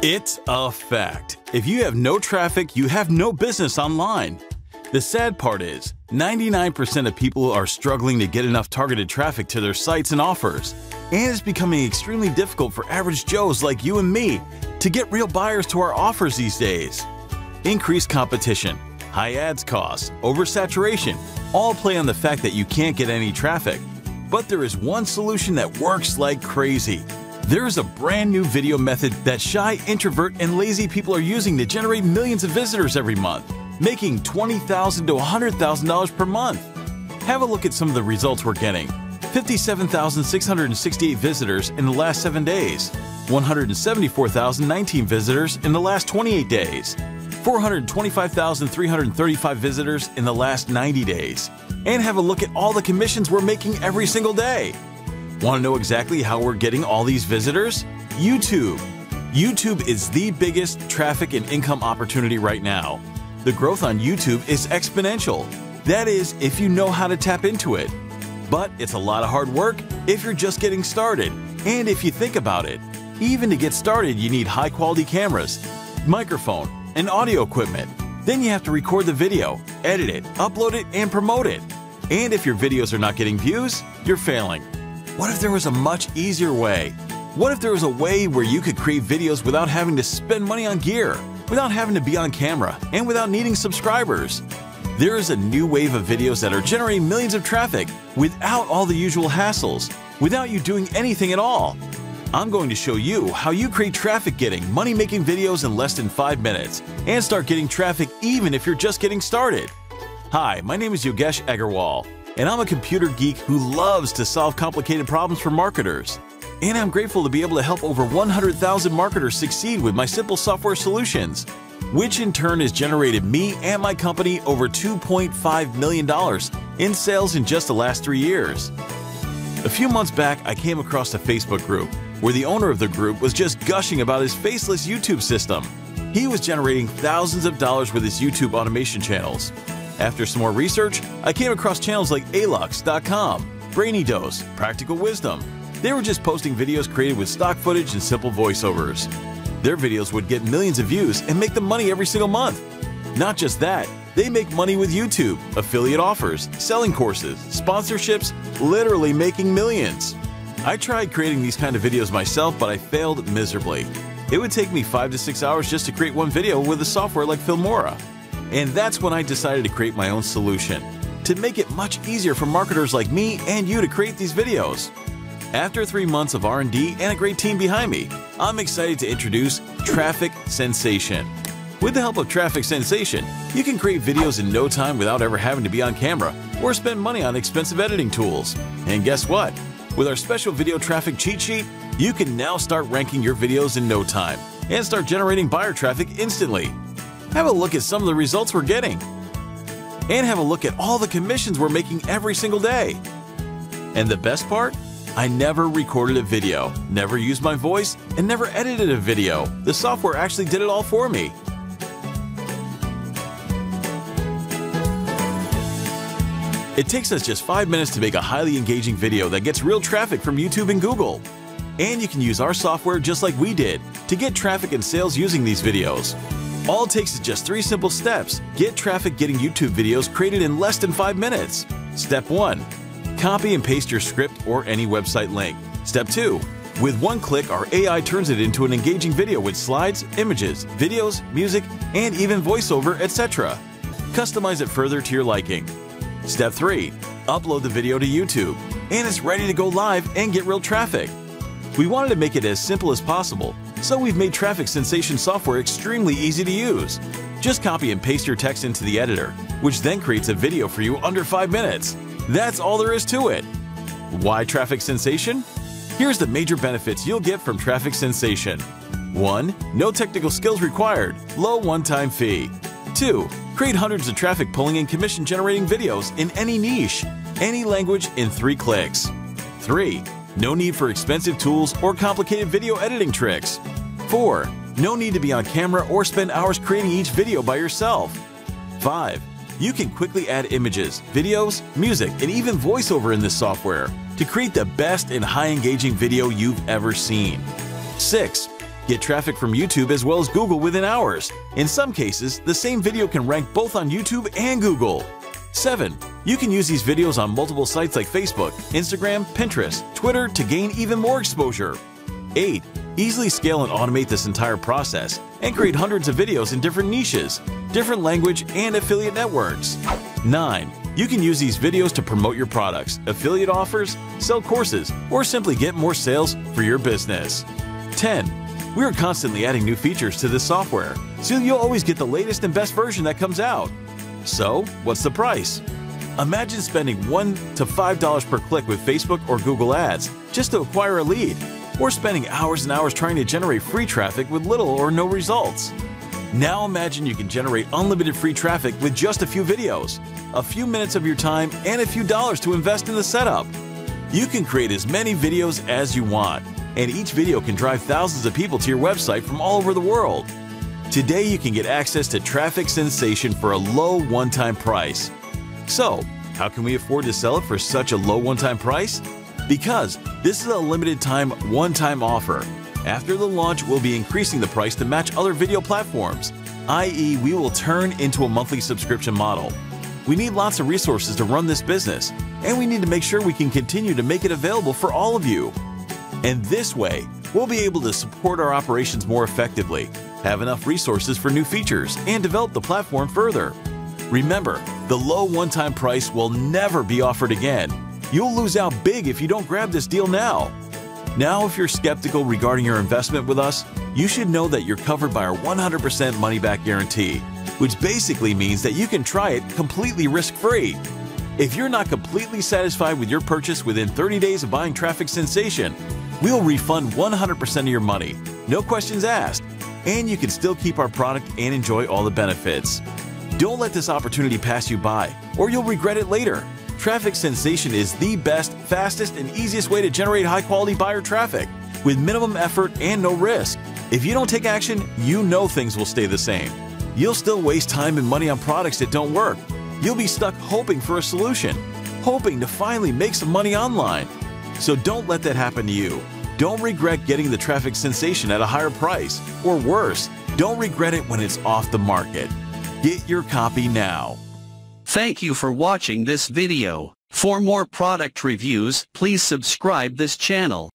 It's a fact. If you have no traffic, you have no business online. The sad part is, 99% of people are struggling to get enough targeted traffic to their sites and offers, and it's becoming extremely difficult for average Joes like you and me to get real buyers to our offers these days. Increased competition, high ads costs, oversaturation all play on the fact that you can't get any traffic. But there is one solution that works like crazy there is a brand new video method that shy, introvert, and lazy people are using to generate millions of visitors every month, making 20,000 to $100,000 per month. Have a look at some of the results we're getting. 57,668 visitors in the last 7 days, 174,019 visitors in the last 28 days, 425,335 visitors in the last 90 days, and have a look at all the commissions we're making every single day. Want to know exactly how we're getting all these visitors? YouTube. YouTube is the biggest traffic and income opportunity right now. The growth on YouTube is exponential. That is, if you know how to tap into it. But it's a lot of hard work if you're just getting started. And if you think about it, even to get started, you need high quality cameras, microphone, and audio equipment. Then you have to record the video, edit it, upload it, and promote it. And if your videos are not getting views, you're failing. What if there was a much easier way? What if there was a way where you could create videos without having to spend money on gear, without having to be on camera, and without needing subscribers? There is a new wave of videos that are generating millions of traffic without all the usual hassles, without you doing anything at all. I'm going to show you how you create traffic getting, money making videos in less than 5 minutes and start getting traffic even if you're just getting started. Hi, my name is Yogesh Agarwal and I'm a computer geek who loves to solve complicated problems for marketers. And I'm grateful to be able to help over 100,000 marketers succeed with my simple software solutions, which in turn has generated me and my company over $2.5 million in sales in just the last three years. A few months back, I came across a Facebook group where the owner of the group was just gushing about his faceless YouTube system. He was generating thousands of dollars with his YouTube automation channels, after some more research, I came across channels like Alux.com, Brainy Dose, Practical Wisdom. They were just posting videos created with stock footage and simple voiceovers. Their videos would get millions of views and make them money every single month. Not just that, they make money with YouTube, affiliate offers, selling courses, sponsorships, literally making millions. I tried creating these kind of videos myself, but I failed miserably. It would take me 5 to 6 hours just to create one video with a software like Filmora. And that's when I decided to create my own solution to make it much easier for marketers like me and you to create these videos. After three months of R&D and a great team behind me, I'm excited to introduce Traffic Sensation. With the help of Traffic Sensation, you can create videos in no time without ever having to be on camera or spend money on expensive editing tools. And guess what? With our special video traffic cheat sheet, you can now start ranking your videos in no time and start generating buyer traffic instantly. Have a look at some of the results we're getting. And have a look at all the commissions we're making every single day. And the best part? I never recorded a video, never used my voice, and never edited a video. The software actually did it all for me. It takes us just 5 minutes to make a highly engaging video that gets real traffic from YouTube and Google. And you can use our software just like we did to get traffic and sales using these videos. All it takes is just three simple steps. Get traffic getting YouTube videos created in less than five minutes. Step 1. Copy and paste your script or any website link. Step 2. With one click, our AI turns it into an engaging video with slides, images, videos, music, and even voiceover, etc. Customize it further to your liking. Step 3. Upload the video to YouTube, and it's ready to go live and get real traffic. We wanted to make it as simple as possible, so we've made Traffic Sensation software extremely easy to use. Just copy and paste your text into the editor, which then creates a video for you under 5 minutes. That's all there is to it. Why Traffic Sensation? Here's the major benefits you'll get from Traffic Sensation. 1. No technical skills required, low one-time fee. 2. Create hundreds of traffic pulling and commission generating videos in any niche, any language in 3 clicks. 3. No need for expensive tools or complicated video editing tricks. 4. No need to be on camera or spend hours creating each video by yourself. 5. You can quickly add images, videos, music, and even voiceover in this software to create the best and high engaging video you've ever seen. 6. Get traffic from YouTube as well as Google within hours. In some cases, the same video can rank both on YouTube and Google. 7. You can use these videos on multiple sites like Facebook, Instagram, Pinterest, Twitter to gain even more exposure. 8. Easily scale and automate this entire process and create hundreds of videos in different niches, different language, and affiliate networks. 9. You can use these videos to promote your products, affiliate offers, sell courses, or simply get more sales for your business. 10. We are constantly adding new features to this software, so you'll always get the latest and best version that comes out. So, what's the price? Imagine spending $1 to $5 per click with Facebook or Google Ads just to acquire a lead, or spending hours and hours trying to generate free traffic with little or no results. Now imagine you can generate unlimited free traffic with just a few videos, a few minutes of your time, and a few dollars to invest in the setup. You can create as many videos as you want, and each video can drive thousands of people to your website from all over the world. Today, you can get access to Traffic Sensation for a low one time price. So, how can we afford to sell it for such a low one time price? Because this is a limited time one time offer. After the launch, we'll be increasing the price to match other video platforms, i.e., we will turn into a monthly subscription model. We need lots of resources to run this business, and we need to make sure we can continue to make it available for all of you. And this way, we'll be able to support our operations more effectively, have enough resources for new features, and develop the platform further. Remember, the low one time price will never be offered again. You'll lose out big if you don't grab this deal now. Now, if you're skeptical regarding your investment with us, you should know that you're covered by our 100% money back guarantee, which basically means that you can try it completely risk free. If you're not completely satisfied with your purchase within 30 days of buying Traffic Sensation, we'll refund 100% of your money, no questions asked, and you can still keep our product and enjoy all the benefits. Don't let this opportunity pass you by, or you'll regret it later. Traffic Sensation is the best, fastest, and easiest way to generate high quality buyer traffic with minimum effort and no risk. If you don't take action, you know things will stay the same. You'll still waste time and money on products that don't work. You'll be stuck hoping for a solution, hoping to finally make some money online. So don't let that happen to you. Don't regret getting the traffic sensation at a higher price, or worse, don't regret it when it's off the market. Get your copy now. Thank you for watching this video. For more product reviews, please subscribe this channel.